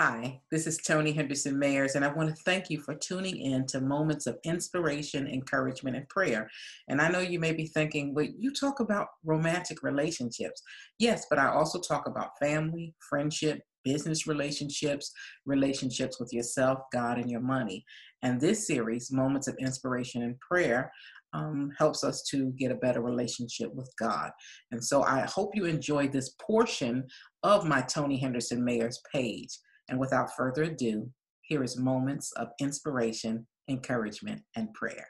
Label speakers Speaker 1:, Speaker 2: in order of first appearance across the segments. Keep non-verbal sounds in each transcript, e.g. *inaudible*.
Speaker 1: Hi, this is Toni Henderson Mayers, and I want to thank you for tuning in to Moments of Inspiration, Encouragement, and Prayer. And I know you may be thinking, well, you talk about romantic relationships. Yes, but I also talk about family, friendship, business relationships, relationships with yourself, God, and your money. And this series, Moments of Inspiration and Prayer, um, helps us to get a better relationship with God. And so I hope you enjoyed this portion of my Toni Henderson Mayers page. And without further ado, here is moments of inspiration, encouragement, and prayer.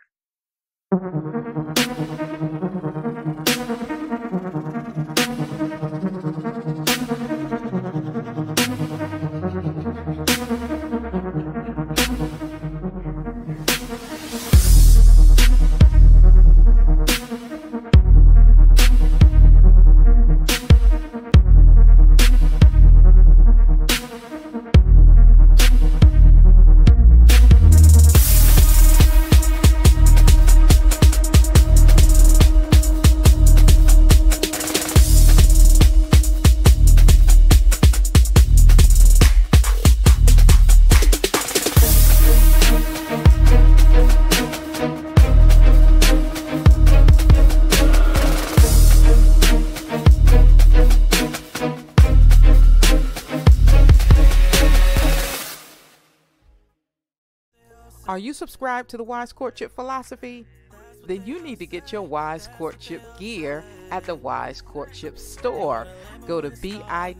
Speaker 2: Are you subscribed to the Wise Courtship philosophy? Then you need to get your Wise Courtship gear at the Wise Courtship store. Go to bit.ly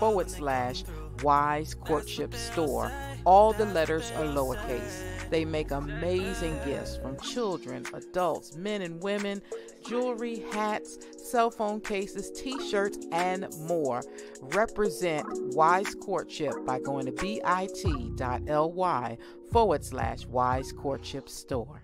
Speaker 2: forward slash Wise Courtship store. All the letters are lowercase. They make amazing gifts from children, adults, men and women, jewelry, hats, cell phone cases, t shirts, and more. Represent Wise Courtship by going to bit.ly forward slash Wise Courtship Store.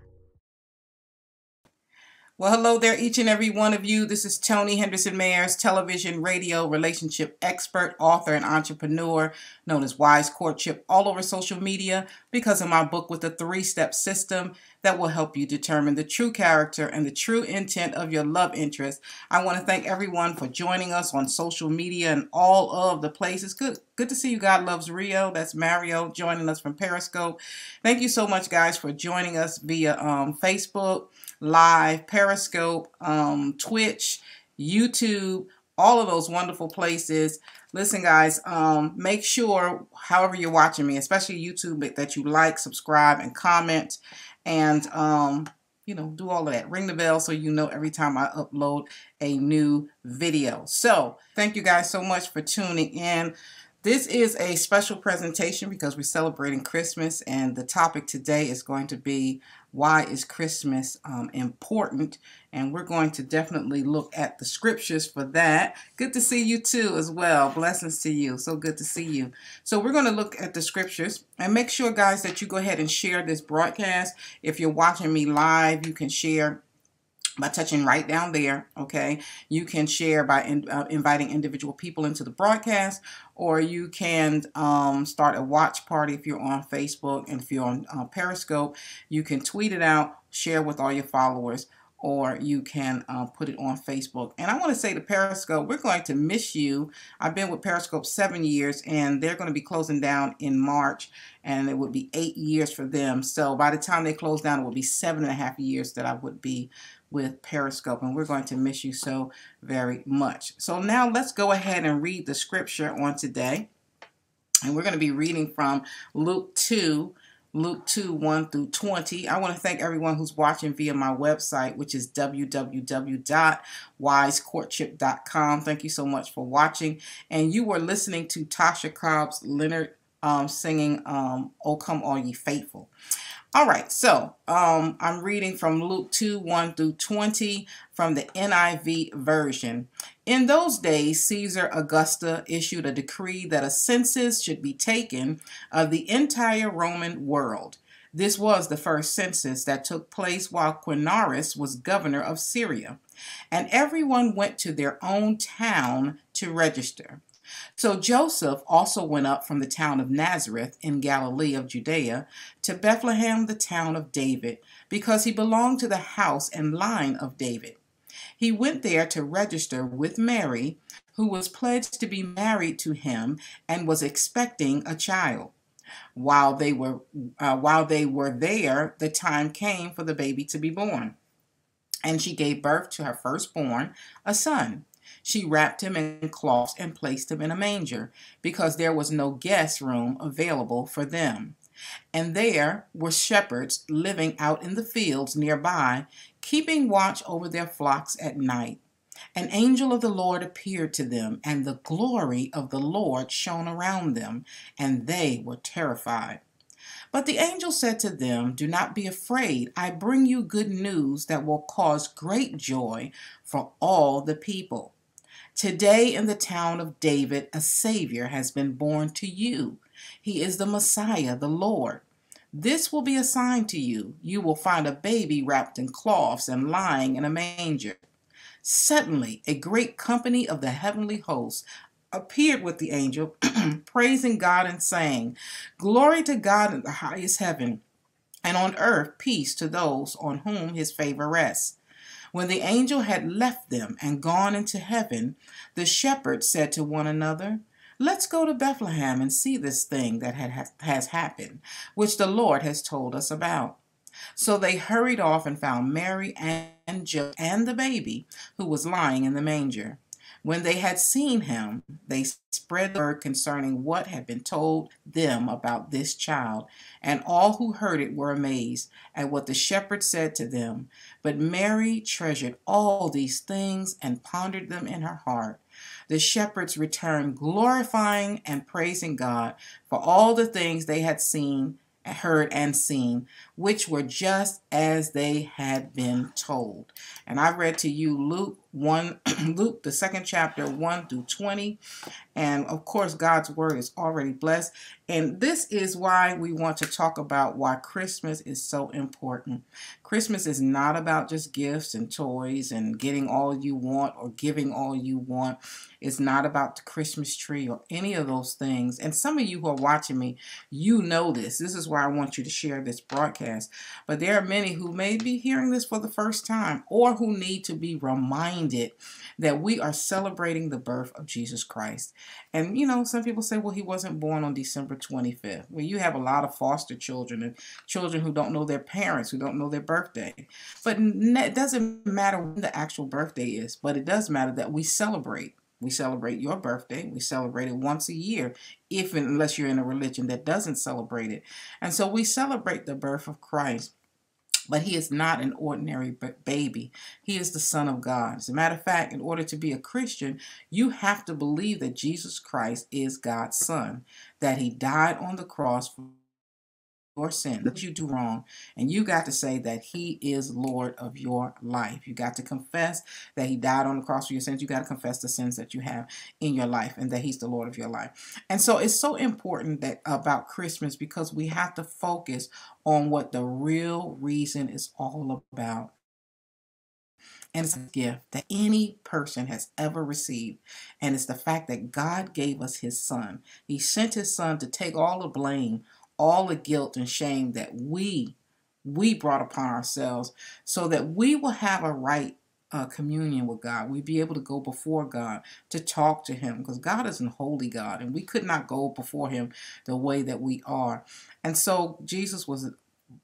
Speaker 1: Well, hello there, each and every one of you. This is Toni Henderson Mayers, television, radio, relationship expert, author, and entrepreneur known as Wise Courtship all over social media because of my book with the three step system that will help you determine the true character and the true intent of your love interest. I want to thank everyone for joining us on social media and all of the places. Good, good to see you. God loves Rio. That's Mario joining us from Periscope. Thank you so much, guys, for joining us via um, Facebook Live, Periscope, um, Twitch, YouTube, all of those wonderful places. Listen, guys, um, make sure, however you're watching me, especially YouTube, that you like, subscribe, and comment, and um, you know, do all of that. Ring the bell so you know every time I upload a new video. So, thank you guys so much for tuning in. This is a special presentation because we're celebrating Christmas, and the topic today is going to be why is Christmas um, important? And we're going to definitely look at the scriptures for that. Good to see you too, as well. Blessings to you. So good to see you. So, we're going to look at the scriptures and make sure, guys, that you go ahead and share this broadcast. If you're watching me live, you can share by touching right down there okay you can share by in, uh, inviting individual people into the broadcast or you can um, start a watch party if you're on facebook and if you're on uh, periscope you can tweet it out share with all your followers or you can uh, put it on Facebook. And I want to say to Periscope, we're going to miss you. I've been with Periscope seven years, and they're going to be closing down in March, and it would be eight years for them. So by the time they close down, it will be seven and a half years that I would be with Periscope, and we're going to miss you so very much. So now let's go ahead and read the scripture on today. And we're going to be reading from Luke 2, Luke 2, 1 through 20. I want to thank everyone who's watching via my website, which is www.wisecourtship.com. Thank you so much for watching. And you were listening to Tasha Cobbs Leonard um, singing um, Oh Come All Ye Faithful. All right, so um, I'm reading from Luke 2 1 through 20 from the NIV version. In those days, Caesar Augusta issued a decree that a census should be taken of the entire Roman world. This was the first census that took place while Quirinius was governor of Syria, and everyone went to their own town to register. So Joseph also went up from the town of Nazareth in Galilee of Judea to Bethlehem, the town of David, because he belonged to the house and line of David. He went there to register with Mary, who was pledged to be married to him and was expecting a child. While they were uh, while they were there, the time came for the baby to be born. And she gave birth to her firstborn, a son. She wrapped him in cloths and placed him in a manger, because there was no guest room available for them. And there were shepherds living out in the fields nearby, keeping watch over their flocks at night. An angel of the Lord appeared to them, and the glory of the Lord shone around them, and they were terrified. But the angel said to them, Do not be afraid. I bring you good news that will cause great joy for all the people. Today in the town of David, a Savior has been born to you. He is the Messiah, the Lord. This will be a sign to you. You will find a baby wrapped in cloths and lying in a manger. Suddenly, a great company of the heavenly hosts appeared with the angel, *clears throat* praising God and saying, Glory to God in the highest heaven, and on earth peace to those on whom his favor rests. When the angel had left them and gone into heaven, the shepherds said to one another, Let's go to Bethlehem and see this thing that had, has happened, which the Lord has told us about. So they hurried off and found Mary and Joseph and the baby who was lying in the manger. When they had seen him, they spread the word concerning what had been told them about this child, and all who heard it were amazed at what the shepherds said to them. But Mary treasured all these things and pondered them in her heart. The shepherds returned, glorifying and praising God for all the things they had seen heard and seen, which were just as they had been told. And I read to you Luke 1, *clears throat* Luke, the second chapter, 1 through 20. And of course, God's word is already blessed. And this is why we want to talk about why Christmas is so important. Christmas is not about just gifts and toys and getting all you want or giving all you want. It's not about the Christmas tree or any of those things. And some of you who are watching me, you know this. This is why I want you to share this broadcast. But there are many who may be hearing this for the first time or who need to be reminded that we are celebrating the birth of Jesus Christ. And, you know, some people say, well, he wasn't born on December 25th. Well, you have a lot of foster children and children who don't know their parents, who don't know their birthday. But it doesn't matter when the actual birthday is, but it does matter that we celebrate. We celebrate your birthday. We celebrate it once a year, if unless you're in a religion that doesn't celebrate it. And so we celebrate the birth of Christ. But he is not an ordinary baby. He is the Son of God. As a matter of fact, in order to be a Christian, you have to believe that Jesus Christ is God's Son, that he died on the cross your sin, that you do wrong, and you got to say that He is Lord of your life. You got to confess that He died on the cross for your sins. You got to confess the sins that you have in your life, and that He's the Lord of your life. And so it's so important that about Christmas because we have to focus on what the real reason is all about. And it's a gift that any person has ever received. And it's the fact that God gave us His Son. He sent His Son to take all the blame all the guilt and shame that we we brought upon ourselves so that we will have a right uh, communion with God. We'd be able to go before God to talk to Him because God is an holy God and we could not go before Him the way that we are. And so Jesus was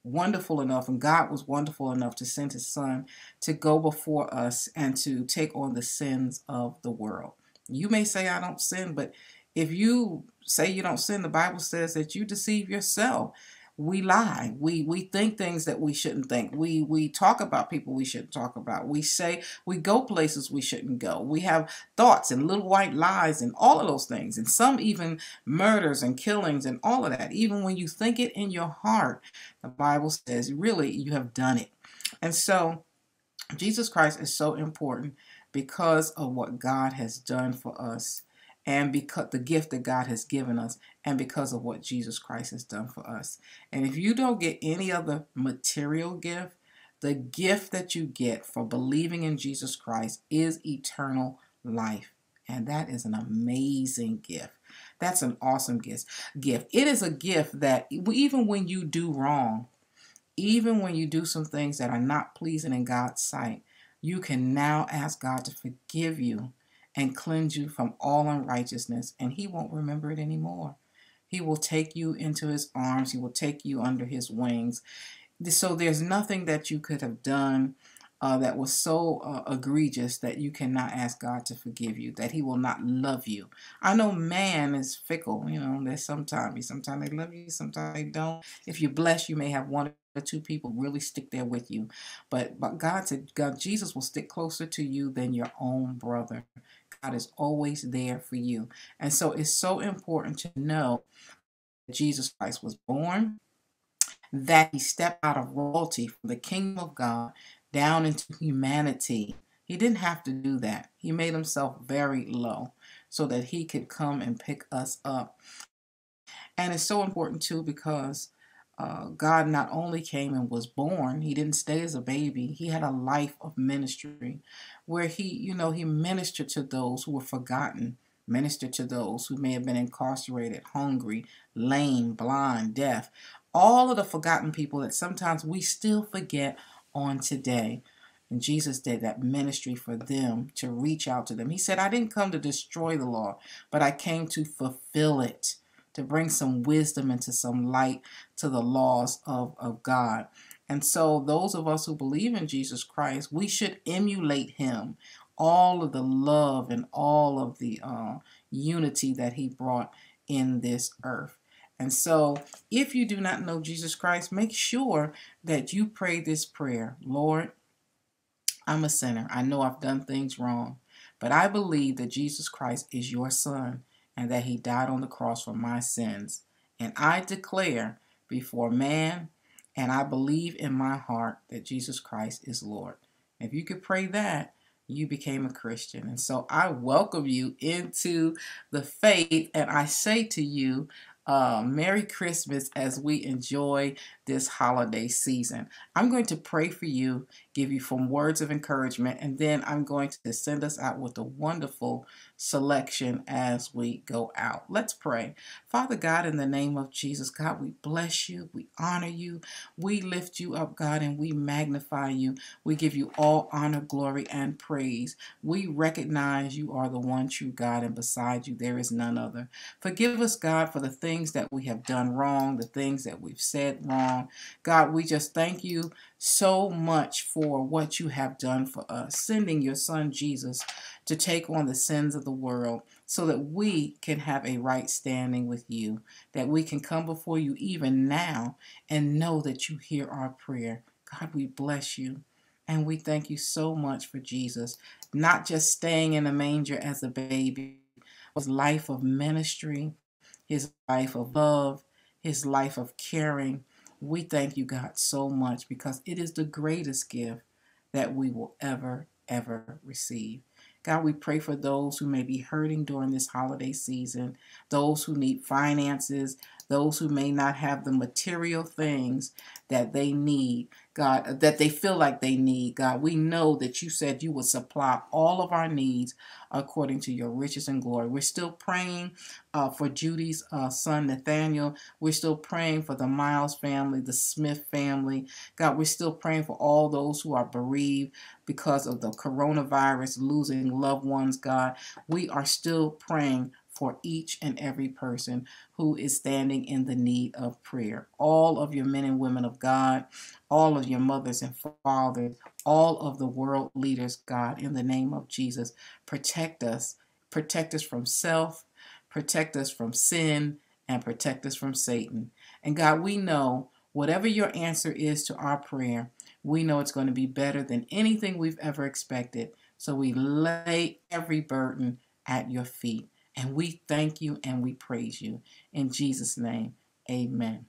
Speaker 1: wonderful enough and God was wonderful enough to send His Son to go before us and to take on the sins of the world. You may say, I don't sin, but if you say you don't sin, the Bible says that you deceive yourself. We lie. We we think things that we shouldn't think. We we talk about people we shouldn't talk about. We say we go places we shouldn't go. We have thoughts and little white lies and all of those things. And some even murders and killings and all of that. Even when you think it in your heart, the Bible says really you have done it. And so Jesus Christ is so important because of what God has done for us and because the gift that God has given us and because of what Jesus Christ has done for us. And if you don't get any other material gift, the gift that you get for believing in Jesus Christ is eternal life. And that is an amazing gift. That's an awesome gift. Gift. It is a gift that even when you do wrong, even when you do some things that are not pleasing in God's sight, you can now ask God to forgive you and cleanse you from all unrighteousness, and he won't remember it anymore. He will take you into his arms, he will take you under his wings. So there's nothing that you could have done uh, that was so uh, egregious that you cannot ask God to forgive you, that He will not love you. I know man is fickle, you know, there's sometimes, sometimes they love you, sometimes they don't. If you're blessed, you may have one or two people really stick there with you. But but God said, God, Jesus will stick closer to you than your own brother. God is always there for you. And so it's so important to know that Jesus Christ was born, that he stepped out of royalty from the kingdom of God down into humanity. He didn't have to do that. He made himself very low so that he could come and pick us up. And it's so important too because uh, God not only came and was born, he didn't stay as a baby. He had a life of ministry where he, you know, he ministered to those who were forgotten, ministered to those who may have been incarcerated, hungry, lame, blind, deaf, all of the forgotten people that sometimes we still forget on today. And Jesus did that ministry for them to reach out to them. He said, I didn't come to destroy the law, but I came to fulfill it to bring some wisdom into some light to the laws of, of God. And so, those of us who believe in Jesus Christ, we should emulate him, all of the love and all of the uh, unity that he brought in this earth. And so, if you do not know Jesus Christ, make sure that you pray this prayer Lord, I'm a sinner. I know I've done things wrong, but I believe that Jesus Christ is your son and that he died on the cross for my sins. And I declare before man, and I believe in my heart that Jesus Christ is Lord. If you could pray that, you became a Christian. And so I welcome you into the faith, and I say to you, uh, Merry Christmas as we enjoy this holiday season. I'm going to pray for you, give you some words of encouragement, and then I'm going to send us out with a wonderful selection as we go out. Let's pray. Father God, in the name of Jesus, God, we bless you, we honor you, we lift you up, God, and we magnify you. We give you all honor, glory, and praise. We recognize you are the one true God, and beside you there is none other. Forgive us, God, for the things that we have done wrong, the things that we've said wrong. God, we just thank you so much for what you have done for us, sending your son Jesus to take on the sins of the world so that we can have a right standing with you, that we can come before you even now and know that you hear our prayer. God, we bless you. And we thank you so much for Jesus, not just staying in a manger as a baby, his life of ministry, his life of love, his life of caring, we thank you, God, so much because it is the greatest gift that we will ever, ever receive. God, we pray for those who may be hurting during this holiday season, those who need finances, those who may not have the material things that they need, God, that they feel like they need. God, we know that you said you would supply all of our needs according to your riches and glory. We're still praying uh, for Judy's uh, son Nathaniel. We're still praying for the Miles family, the Smith family. God, we're still praying for all those who are bereaved because of the coronavirus, losing loved ones, God. We are still praying for each and every person who is standing in the need of prayer. All of your men and women of God, all of your mothers and fathers, all of the world leaders, God, in the name of Jesus, protect us. Protect us from self, protect us from sin, and protect us from Satan. And God, we know whatever your answer is to our prayer, we know it's going to be better than anything we've ever expected. So we lay every burden at your feet. And we thank you and we praise you. In Jesus' name, amen.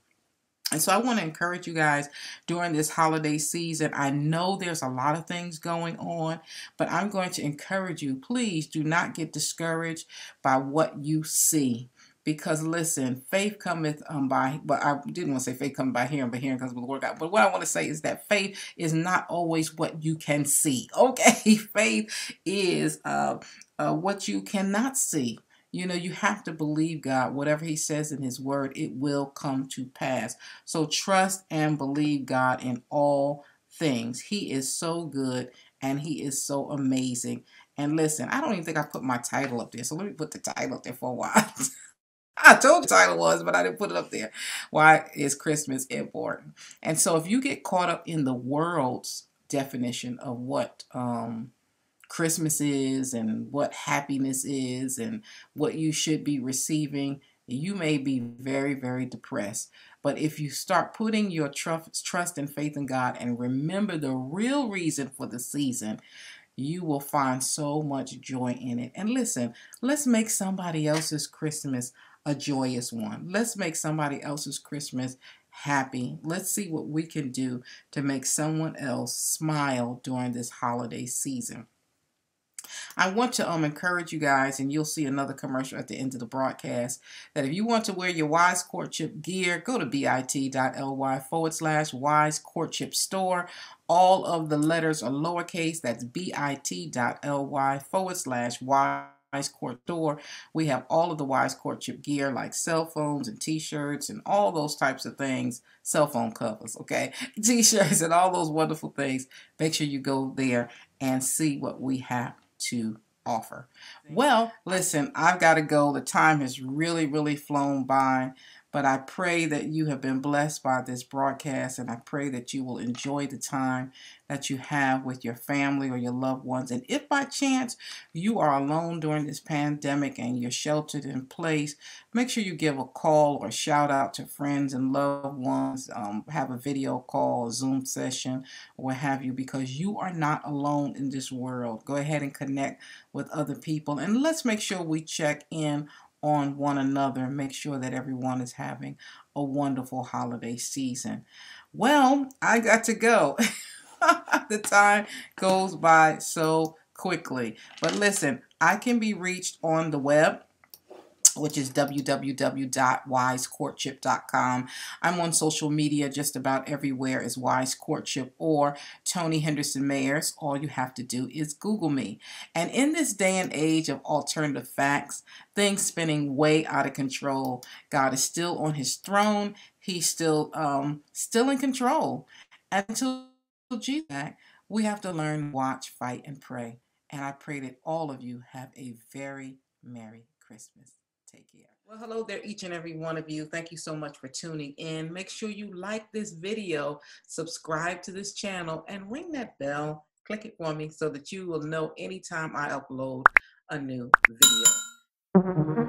Speaker 1: And so I want to encourage you guys during this holiday season. I know there's a lot of things going on, but I'm going to encourage you please do not get discouraged by what you see. Because listen, faith cometh um, by, but I didn't want to say faith cometh by hearing, but hearing because of the word God. But what I want to say is that faith is not always what you can see. *laughs* Okay, faith is uh, uh, what you cannot see. You know, you have to believe God. Whatever He says in His Word, it will come to pass. So trust and believe God in all things. He is so good and He is so amazing. And listen, I don't even think I put my title up there. So let me put the title up there for a while. *laughs* I told the title was, but I didn't put it up there. Why is Christmas important? And so if you get caught up in the world's definition of what um, Christmas is and what happiness is and what you should be receiving, you may be very, very depressed. But if you start putting your trust, trust and faith in God and remember the real reason for the season, you will find so much joy in it. And listen, let's make somebody else's Christmas a joyous one. Let's make somebody else's Christmas happy. Let's see what we can do to make someone else smile during this holiday season. I want to um, encourage you guys, and you'll see another commercial at the end of the broadcast, that if you want to wear your Wise Courtship gear, go to bit.ly forward slash Wise Courtship Store. All of the letters are lowercase. That's bit.ly forward slash Wise Wise Court Store. We have all of the Wise Courtship gear like cell phones and t-shirts and all those types of things. Cell phone covers, okay? *laughs* T-shirts and all those wonderful things. Make sure you go there and see what we have to offer. Well, listen, I've got to go. The time has really, really flown by. But I pray that you have been blessed by this broadcast, and I pray that you will enjoy the time that you have with your family or your loved ones. And if by chance you are alone during this pandemic and you're sheltered in place, make sure you give a call or shout out to friends and loved ones. Um, have a video call, a Zoom session, what have you, because you are not alone in this world. Go ahead and connect with other people, and let's make sure we check in on one another and make sure that everyone is having a wonderful holiday season. Well, I got to go. *laughs* the time goes by so quickly. But listen, I can be reached on the web which is www.wisecourtship.com. I'm on social media just about everywhere as Wise Courtship or Toni Henderson Mayers. All you have to do is Google me. And in this day and age of alternative facts, things spinning way out of control, God is still on his throne. He's still um, still in control. And until Jesus we have to learn, watch, fight, and pray. And I pray that all of you have a very Merry Christmas. Take care. Well, hello there, each and every one of you. Thank you so much for tuning in. Make sure you like this video, subscribe to this channel, and ring that bell. Click it for me so that you will know anytime I upload a new video.